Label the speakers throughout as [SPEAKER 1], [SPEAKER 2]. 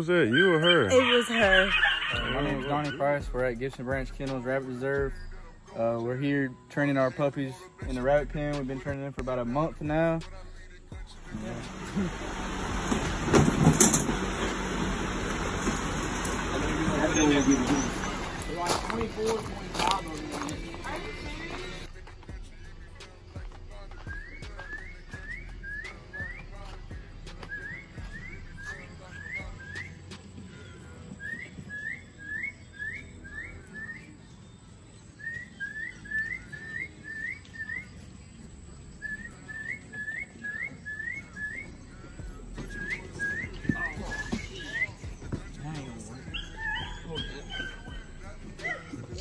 [SPEAKER 1] was that? You or her?
[SPEAKER 2] It was her.
[SPEAKER 3] My name is Donnie Price. We're at Gibson Branch Kennels Rabbit Reserve. Uh, we're here training our puppies in the rabbit pen. We've been training them for about a month now.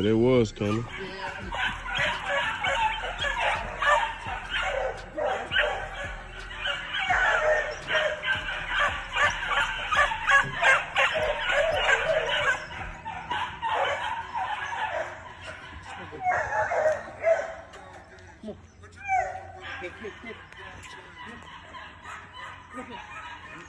[SPEAKER 1] Said it was coming.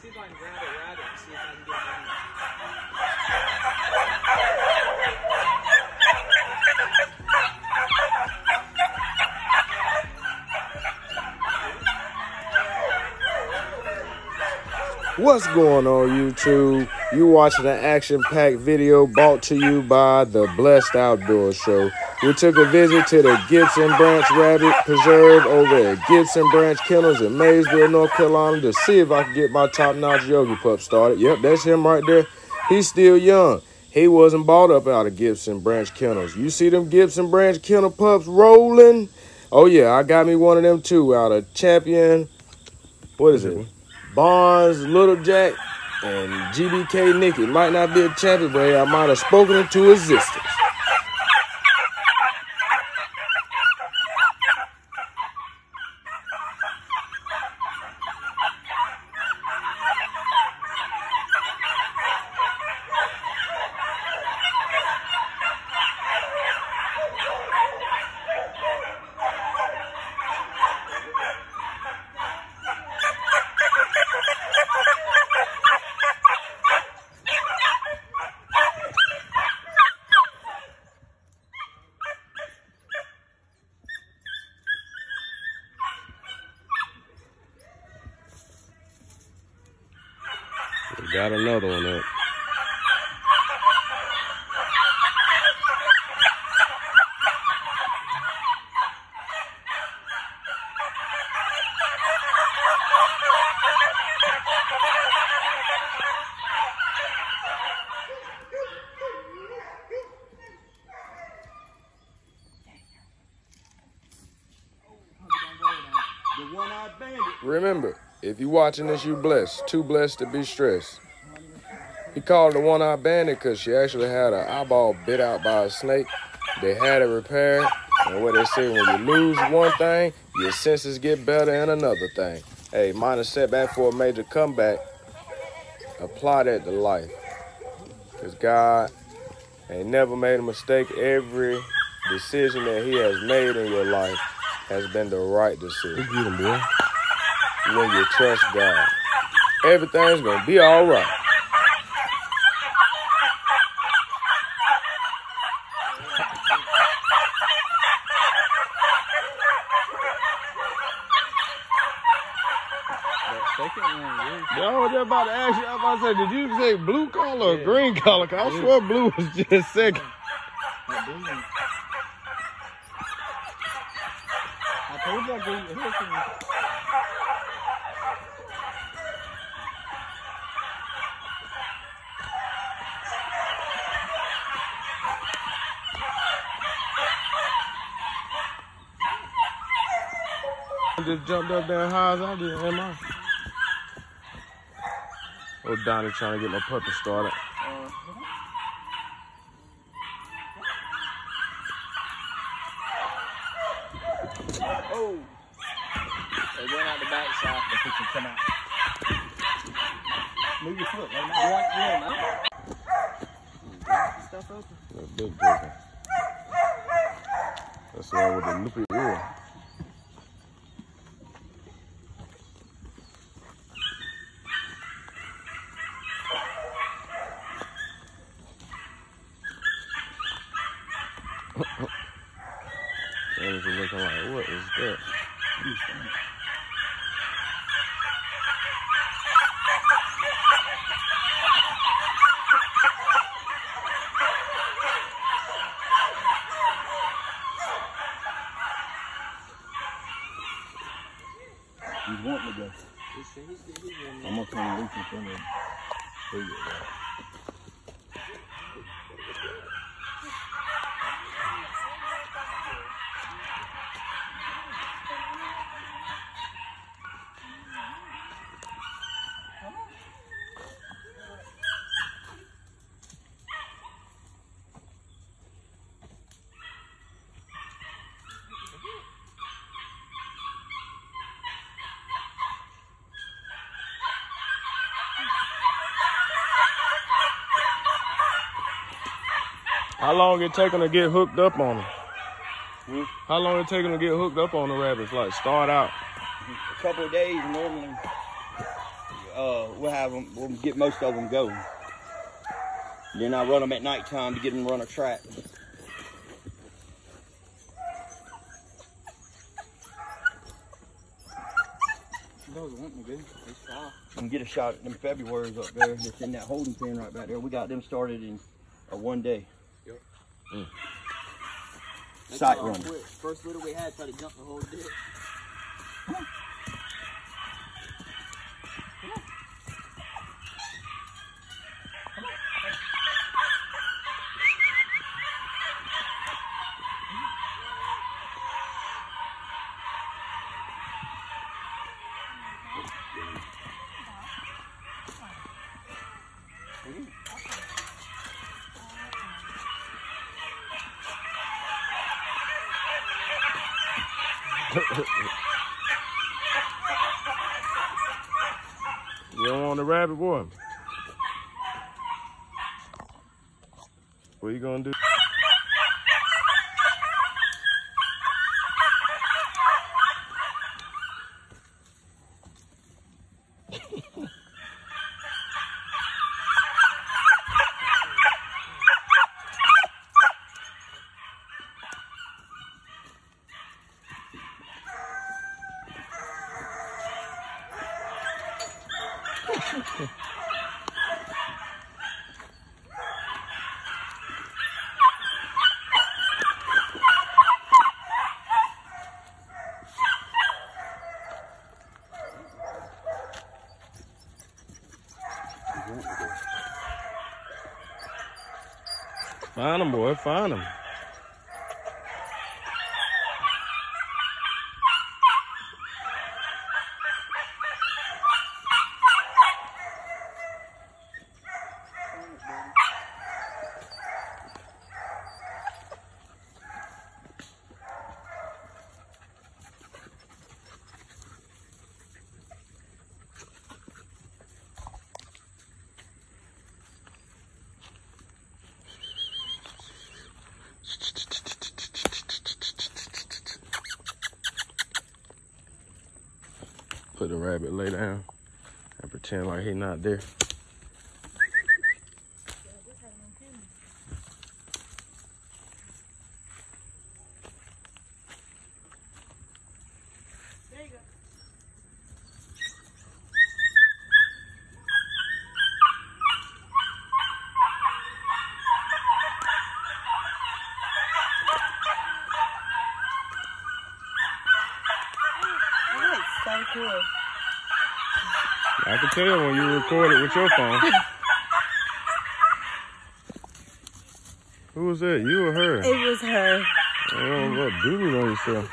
[SPEAKER 4] See if I can grab a rabbit and see if I can get one.
[SPEAKER 5] What's going on YouTube? You watching an action-packed video brought to you by the Blessed Outdoor Show. We took a visit to the Gibson Branch Rabbit Preserve over at Gibson Branch Kennels in Maysville, North Carolina to see if I can get my top-notch Yogi pup started. Yep, that's him right there. He's still young. He wasn't bought up out of Gibson Branch Kennels. You see them Gibson Branch Kennel pups rolling? Oh yeah, I got me one of them too out of Champion. What is it? Barnes, Little Jack, and GBK Nicky. Might not be a champion, but I might have spoken into existence.
[SPEAKER 1] Got another one up.
[SPEAKER 5] Remember, if you're watching this, you're blessed. Too blessed to be stressed. He called the one-eyed bandit because she actually had her eyeball bit out by a snake. They had it repaired. And what they say, when you lose one thing, your senses get better in another thing. Hey, minor setback for a major comeback. Apply that to life. Because God ain't never made a mistake. Every decision that he has made in your life has been the right decision.
[SPEAKER 1] Get him, boy.
[SPEAKER 5] When you trust God, everything's going to be all right.
[SPEAKER 1] Y'all was just about to ask you. I was about to say, did you say blue collar yeah. or green collar? Cause I yeah. swear blue was just second.
[SPEAKER 3] I told you I gave you
[SPEAKER 5] just jumped up there high as I did, am I? Oh, Donnie trying to get my puppy started.
[SPEAKER 4] Oh. They went out the back side. They can come out. Move your foot. Let them out. Yeah, man. Stuff open.
[SPEAKER 5] That big. That's the one with the loopy ear. And it's looking like, what is that?
[SPEAKER 2] He's wanting to go. I'm gonna come loose in front of you
[SPEAKER 5] How long it taking to get hooked up on them? How long it taking to get hooked up on the rabbits? Like start out.
[SPEAKER 2] A couple of days normally. Uh, we'll have them. We'll get most of them going. Then I run them at nighttime to get them to run a track.
[SPEAKER 4] Those wanting to go. They fly.
[SPEAKER 2] And get a shot at them Februarys up there that's in that holding pen right back there. We got them started in a one day. Mm. Sight running.
[SPEAKER 4] First litter we had tried to jump the whole ditch.
[SPEAKER 5] You don't want the rabbit boy? What are you gonna do? Find him, boy. Find him. Put the rabbit lay down and pretend like he not there.
[SPEAKER 6] That's so cool.
[SPEAKER 5] I can tell when you record it with your phone. Who was that? You or her?
[SPEAKER 6] It was her.
[SPEAKER 5] Oh, what doodle on yourself?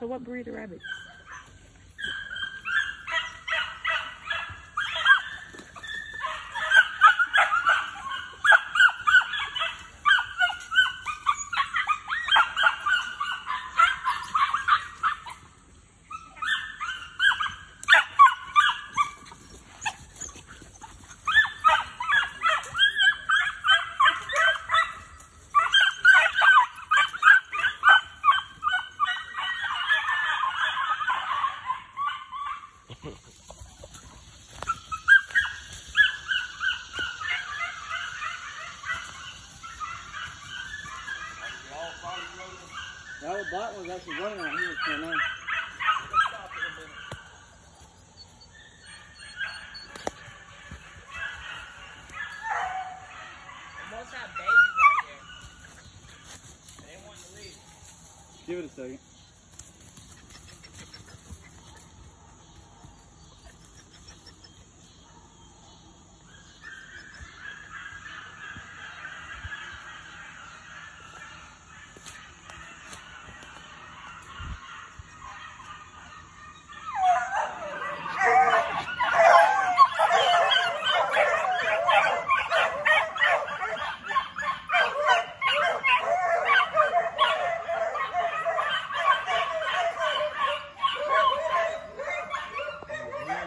[SPEAKER 6] So what breed of rabbits?
[SPEAKER 3] Oh, that was black one's actually running out here for now.
[SPEAKER 4] Most have babies right here. They want to leave.
[SPEAKER 3] Give it a second.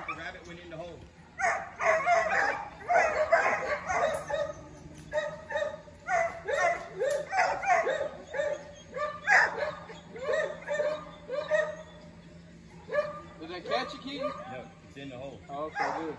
[SPEAKER 2] The rabbit went in the hole.
[SPEAKER 3] Did they catch you, Keaton?
[SPEAKER 2] No, it's in the hole.
[SPEAKER 3] Oh, okay, good.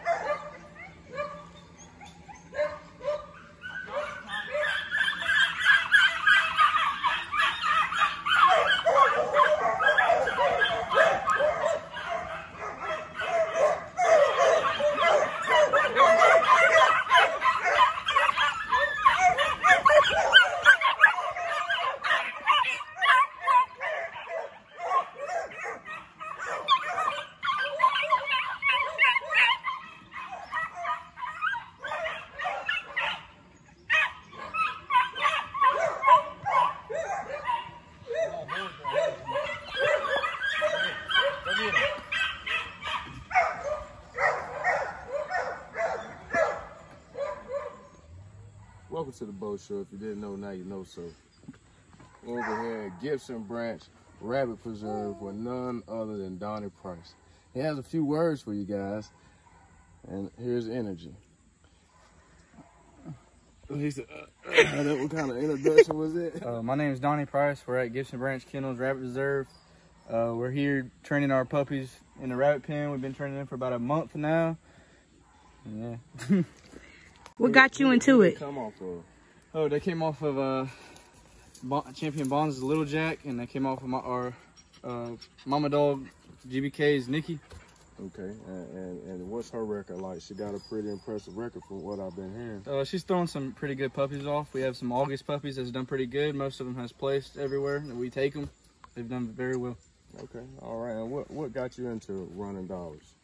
[SPEAKER 5] Welcome to the Bo Show. If you didn't know, now you know so. Over here at Gibson Branch Rabbit Preserve with none other than Donnie Price. He has a few words for you guys, and here's energy. He said, uh, that what kind of introduction was it?
[SPEAKER 3] Uh, my name is Donnie Price. We're at Gibson Branch Kennels Rabbit Reserve. Uh, we're here training our puppies in the rabbit pen. We've been training them for about a month now. Yeah.
[SPEAKER 6] What got you into it?
[SPEAKER 5] Come off of.
[SPEAKER 3] Oh, they came off of uh, Bon- Champion Bonds' Little Jack, and they came off of my, our uh, Mama Dog GBK's Nikki.
[SPEAKER 5] Okay, and, and, and what's her record like? She got a pretty impressive record from what I've been hearing.
[SPEAKER 3] Uh, she's throwing some pretty good puppies off. We have some August puppies that's done pretty good. Most of them has placed everywhere that we take them. They've done very well.
[SPEAKER 5] Okay, all right. And what what got you into running dogs?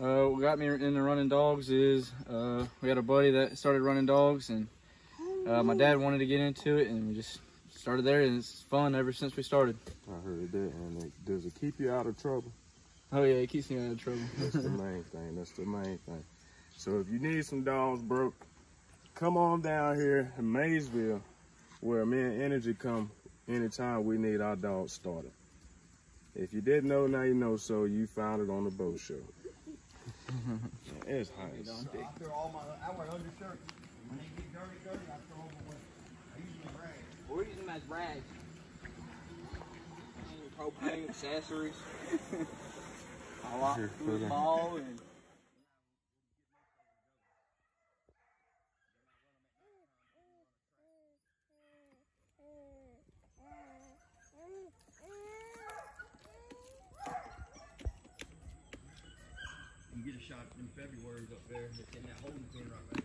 [SPEAKER 3] Uh, what got me into running dogs is uh, we had a buddy that started running dogs, and uh, my dad wanted to get into it, and we just started there, and it's fun ever since we started.
[SPEAKER 5] I heard that, and it, does it keep you out of trouble?
[SPEAKER 3] Oh yeah, it keeps me out of trouble.
[SPEAKER 5] That's the main thing. That's the main thing. So if you need some dogs, broke, come on down here in Maysville, where me and Energy come anytime we need our dogs started. If you didn't know, now you know. So you found it on the Bo Show. It's hot as stick.
[SPEAKER 2] I throw all my, I wear undershirts. When they get dirty, dirty, I throw them away. I usually rags.
[SPEAKER 4] We're using them as rags. Propane, accessories. A lot
[SPEAKER 5] Here, put it-
[SPEAKER 4] ball and
[SPEAKER 2] You get a shot in February up there, in that holding pen right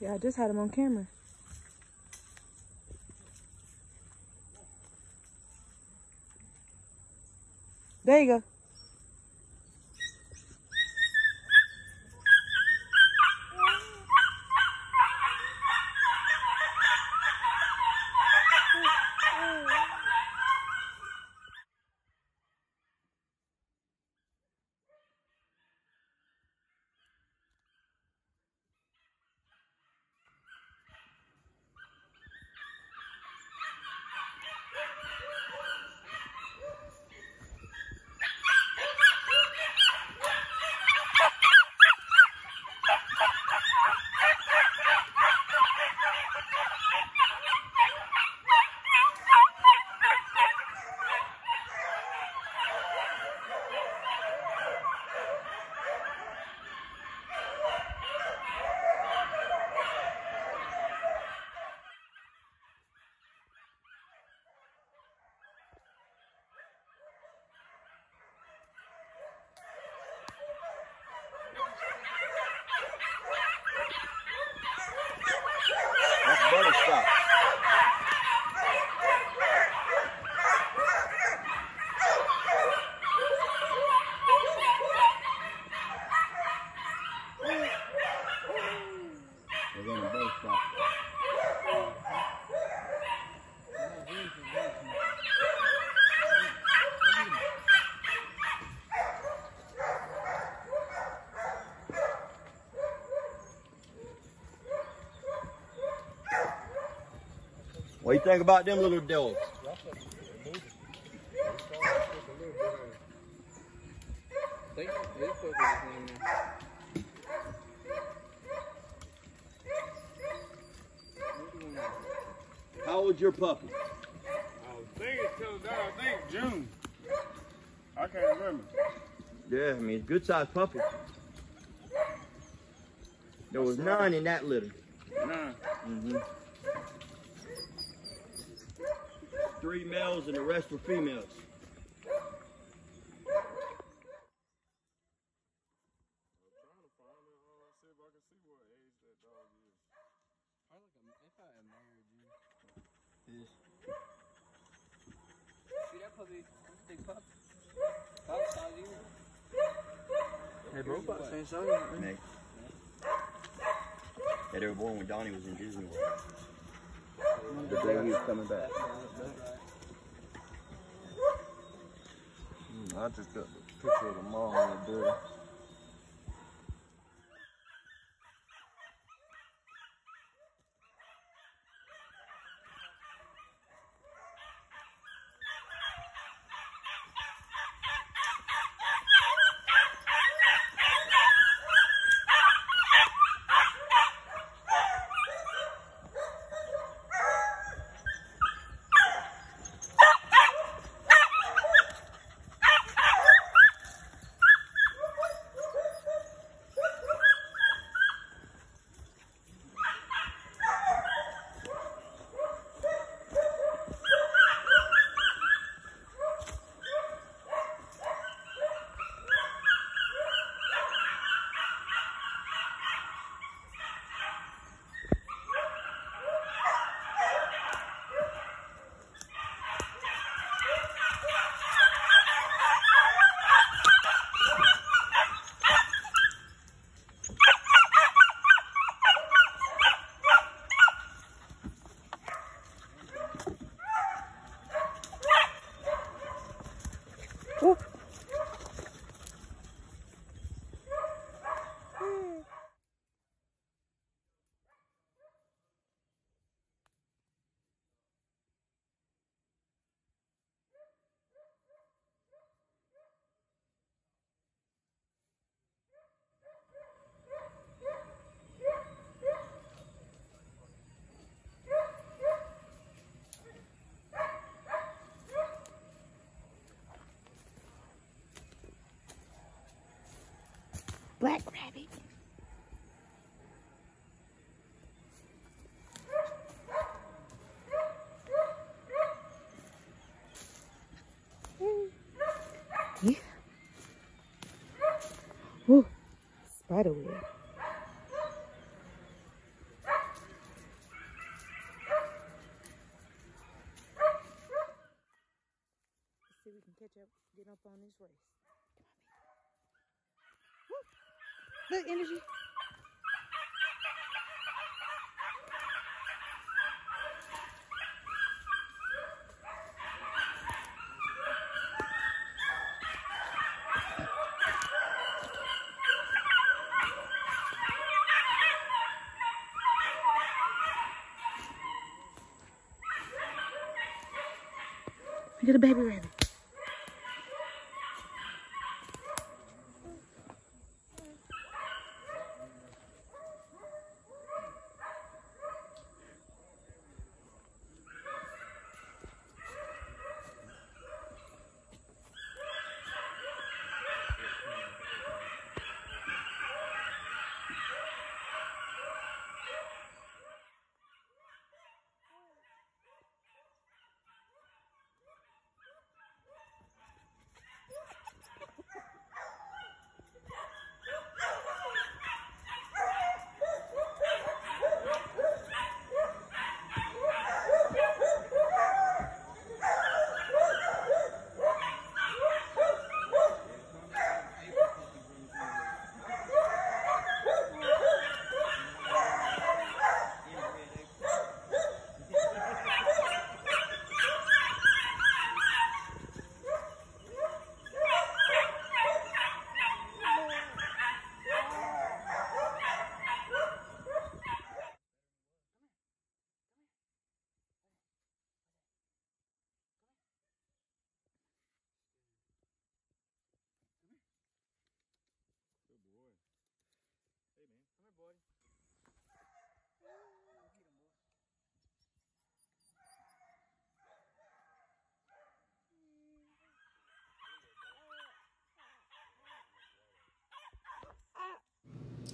[SPEAKER 6] Yeah, I just had him on camera. There you go.
[SPEAKER 2] That's butterscotch. They're gonna butterscotch. What do you think about them little dogs? How old's your puppy?
[SPEAKER 1] I think it's till down, I think June. I can't remember.
[SPEAKER 2] Yeah, I mean, it's good sized puppy. There was nine in that litter.
[SPEAKER 1] Nah.
[SPEAKER 2] Mm-hmm. Three males and the rest were females.
[SPEAKER 3] Hey, bro, same size.
[SPEAKER 2] Meg. Yeah, they were born when Donnie was in Disney World. The day he was coming back.
[SPEAKER 5] Hmm, I just got the picture of the mom and the daddy.
[SPEAKER 6] black rabbit. Yeah. Ooh, spider web. Let's see if we can catch up, get up on this race. Look, energy. Get a baby rabbit.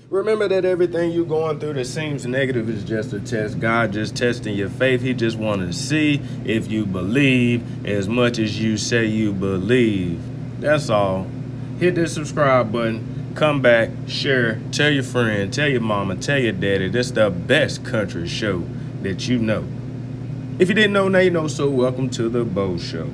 [SPEAKER 5] Remember that everything you're going through that seems negative is just a test. God just testing your faith. He just wanted to see if you believe as much as you say you believe. That's all. Hit the subscribe button. Come back, share, tell your friend, tell your mama, tell your daddy. That's the best country show that you know. If you didn't know, now you know, so welcome to the Bo Show.